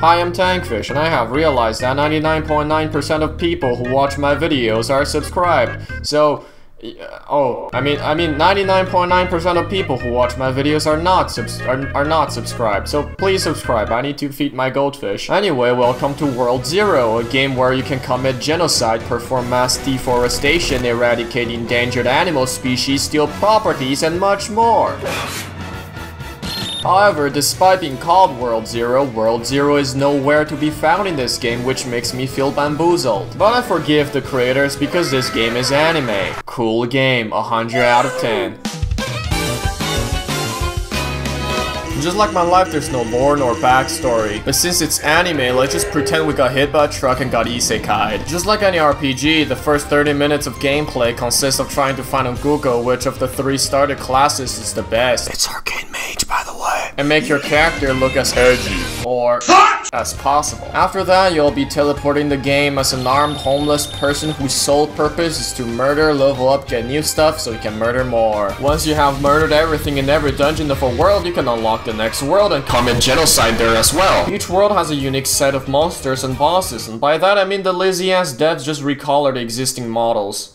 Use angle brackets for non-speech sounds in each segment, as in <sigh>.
Hi, I'm Tankfish, and I have realized that 99.9% of people who watch my videos are subscribed. So, oh, I mean, I mean, 99.9% of people who watch my videos are not subs are, are not subscribed. So please subscribe. I need to feed my goldfish. Anyway, welcome to World Zero, a game where you can commit genocide, perform mass deforestation, eradicate endangered animal species, steal properties, and much more. However, despite being called World Zero, World Zero is nowhere to be found in this game which makes me feel bamboozled. But I forgive the creators because this game is anime. Cool game, 100 out of 10. Just like my life, there's no lore nor backstory. But since it's anime, let's just pretend we got hit by a truck and got isekai'd. Just like any RPG, the first 30 minutes of gameplay consists of trying to find on Google which of the three starter classes is the best. It's Arcane Mage, by the way. And make your character look as edgy or as possible. After that, you'll be teleporting the game as an armed homeless person whose sole purpose is to murder, level up, get new stuff so you can murder more. Once you have murdered everything in every dungeon of a world, you can unlock the next world and commit genocide there as well. Each world has a unique set of monsters and bosses, and by that I mean the lazy ass devs just recolored existing models.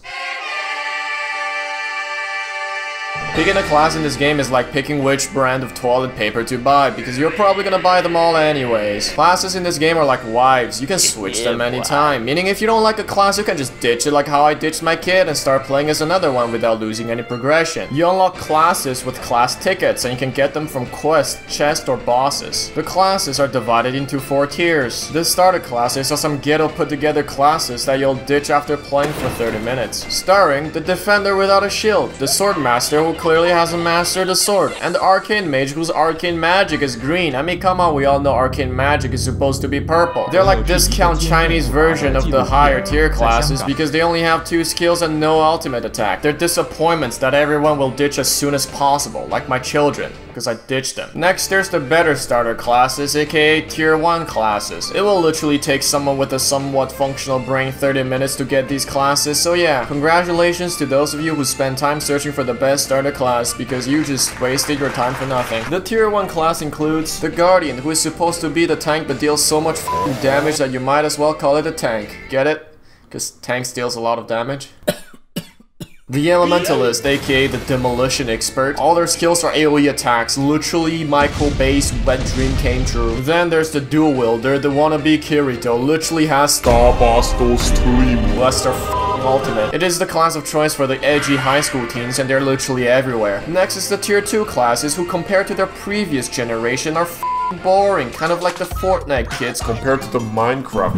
Picking a class in this game is like picking which brand of toilet paper to buy, because you're probably gonna buy them all anyways. Classes in this game are like wives, you can switch them anytime, meaning if you don't like a class, you can just ditch it like how I ditched my kid and start playing as another one without losing any progression. You unlock classes with class tickets, and you can get them from quests, chests, or bosses. The classes are divided into four tiers. The starter classes are some ghetto put together classes that you'll ditch after playing for 30 minutes. Starring the Defender without a shield, the Swordmaster who clearly hasn't mastered the sword, and the Arcane Mage whose arcane magic is green. I mean, come on, we all know arcane magic is supposed to be purple. They're like discount Chinese version of the higher tier classes because they only have two skills and no ultimate attack. They're disappointments that everyone will ditch as soon as possible, like my children because I ditched them. Next, there's the better starter classes, aka tier 1 classes. It will literally take someone with a somewhat functional brain 30 minutes to get these classes, so yeah, congratulations to those of you who spend time searching for the best starter class because you just wasted your time for nothing. The tier 1 class includes the Guardian, who is supposed to be the tank but deals so much damage that you might as well call it a tank. Get it? Because tanks deals a lot of damage. <coughs> The Elementalist, aka the Demolition Expert, all their skills are AoE attacks, literally Michael Bay's wet dream came true. Then there's the Dual Wielder, the wannabe Kirito, literally has Starburst Stream. That's their ultimate. It is the class of choice for the edgy high school teens and they're literally everywhere. Next is the tier 2 classes who compared to their previous generation are boring, kind of like the Fortnite kids compared to the Minecraft.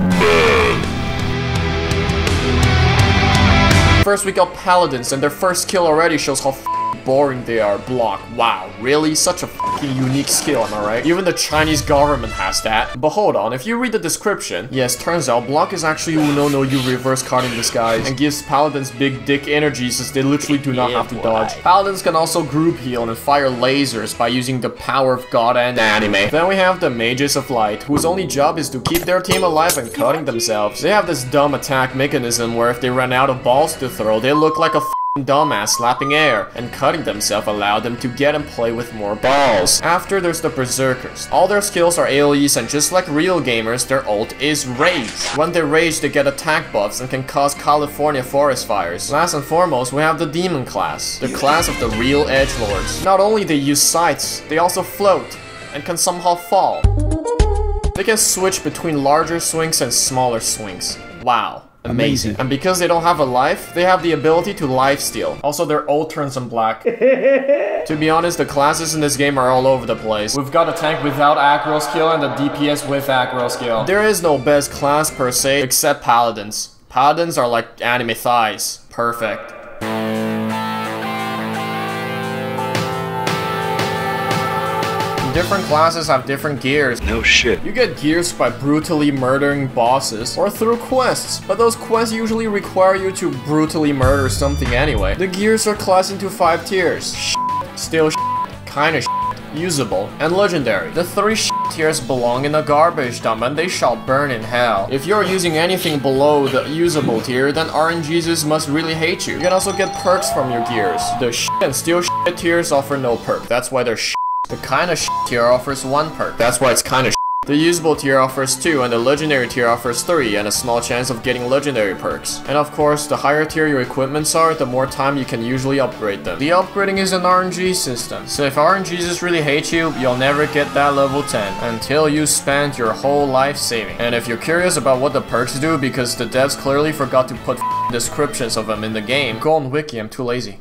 First we got Paladins, and their first kill already shows how boring they are. Block. Wow, really? Such a fucking unique skill, am I right? Even the Chinese government has that. But hold on, if you read the description, yes, turns out Block is actually Uno no You reverse card in disguise and gives Paladins big dick energy since they literally do not have to dodge. Paladins can also group heal and fire lasers by using the power of God and anime. Then we have the Mages of Light, whose only job is to keep their team alive and cutting themselves. They have this dumb attack mechanism where if they run out of balls to throw, they look like a dumbass slapping air, and cutting themselves allow them to get and play with more balls. After there's the Berserkers. All their skills are AoEs and just like real gamers, their ult is Rage. When they rage, they get attack buffs and can cause California forest fires. Last and foremost, we have the Demon class, the class of the real edgelords. Not only they use scythes, they also float, and can somehow fall. They can switch between larger swings and smaller swings. Wow. Amazing. And because they don't have a life, they have the ability to life steal. Also, their ult turns them black. <laughs> to be honest, the classes in this game are all over the place. We've got a tank without aggro skill and a DPS with aggro skill. There is no best class per se, except paladins. Paladins are like anime thighs. Perfect. Different classes have different gears. No shit. You get gears by brutally murdering bosses or through quests, but those quests usually require you to brutally murder something anyway. The gears are classed into five tiers. Still kinda usable, and legendary. The three tiers belong in the garbage dump and they shall burn in hell. If you're using anything below the usable tier, then RNGesus must really hate you. You can also get perks from your gears. The and still tiers offer no perk, that's why they're the kind of tier offers one perk. That's why it's kind of The usable tier offers 2 and the legendary tier offers 3 and a small chance of getting legendary perks. And of course, the higher tier your equipments are, the more time you can usually upgrade them. The upgrading is an RNG system, so if RNGesus really hate you, you'll never get that level 10 until you spend your whole life saving. And if you're curious about what the perks do because the devs clearly forgot to put descriptions of them in the game, go on wiki, I'm too lazy.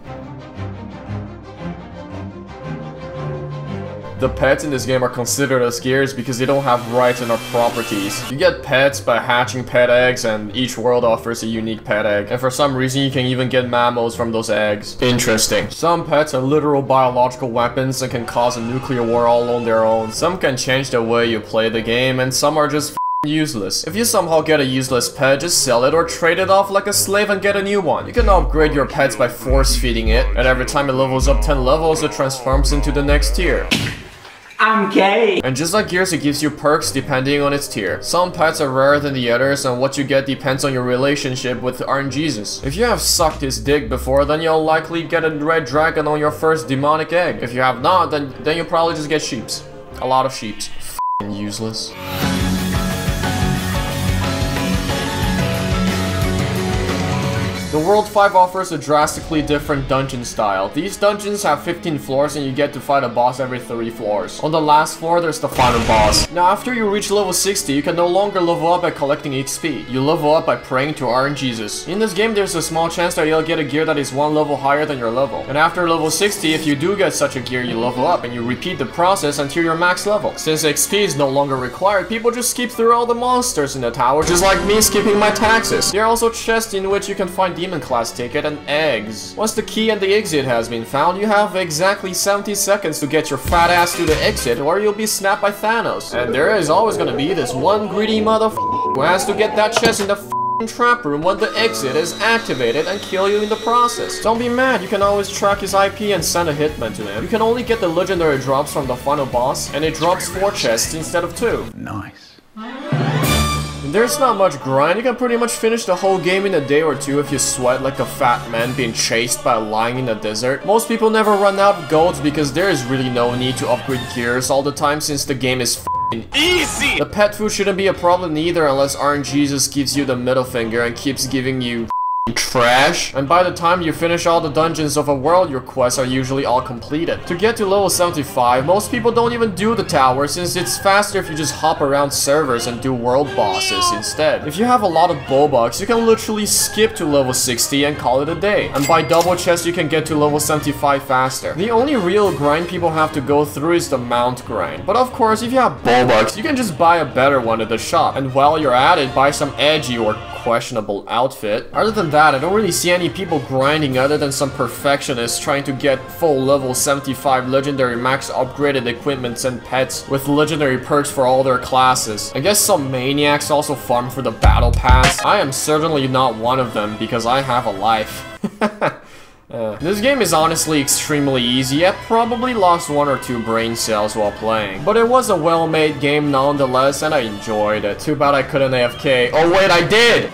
The pets in this game are considered as gears because they don't have rights and are properties. You get pets by hatching pet eggs and each world offers a unique pet egg. And for some reason you can even get mammals from those eggs. Interesting. Some pets are literal biological weapons and can cause a nuclear war all on their own. Some can change the way you play the game and some are just useless. If you somehow get a useless pet, just sell it or trade it off like a slave and get a new one. You can upgrade your pets by force feeding it, and every time it levels up 10 levels, it transforms into the next tier. I'm gay. And just like Gears, it gives you perks depending on its tier. Some pets are rarer than the others, and what you get depends on your relationship with RNGesus. If you have sucked his dick before, then you'll likely get a red dragon on your first demonic egg. If you have not, then, then you'll probably just get sheeps. A lot of sheeps. F***ing useless. The World 5 offers a drastically different dungeon style. These dungeons have 15 floors and you get to fight a boss every 3 floors. On the last floor, there's the final boss. Now, after you reach level 60, you can no longer level up by collecting XP. You level up by praying to RNGesus. In this game, there's a small chance that you'll get a gear that is one level higher than your level. And after level 60, if you do get such a gear, you level up and you repeat the process until your max level. Since XP is no longer required, people just skip through all the monsters in the tower, just like me skipping my taxes. There are also chests in which you can find demon class ticket and eggs. Once the key and the exit has been found, you have exactly 70 seconds to get your fat ass to the exit or you'll be snapped by Thanos. And there is always gonna be this one greedy motherfucker who has to get that chest in the trap room when the exit is activated and kill you in the process. Don't be mad, you can always track his IP and send a hitman to him. You can only get the legendary drops from the final boss, and it drops 4 chests instead of 2. Nice. There's not much grind, you can pretty much finish the whole game in a day or two if you sweat like a fat man being chased by a lion in the desert. Most people never run out of golds because there is really no need to upgrade gears all the time since the game is easy! The pet food shouldn't be a problem either unless RNGesus gives you the middle finger and keeps giving you trash. And by the time you finish all the dungeons of a world, your quests are usually all completed. To get to level 75, most people don't even do the tower since it's faster if you just hop around servers and do world bosses instead. If you have a lot of bucks, you can literally skip to level 60 and call it a day. And by double chest, you can get to level 75 faster. The only real grind people have to go through is the mount grind. But of course, if you have bucks, you can just buy a better one at the shop. And while you're at it, buy some edgy or questionable outfit. Other than that, I don't really see any people grinding other than some perfectionists trying to get full level 75 legendary max upgraded equipments and pets with legendary perks for all their classes. I guess some maniacs also farm for the battle pass. I am certainly not one of them because I have a life. <laughs> Uh, this game is honestly extremely easy, I probably lost one or two brain cells while playing. But it was a well-made game nonetheless, and I enjoyed it. Too bad I couldn't AFK. Oh wait, I did!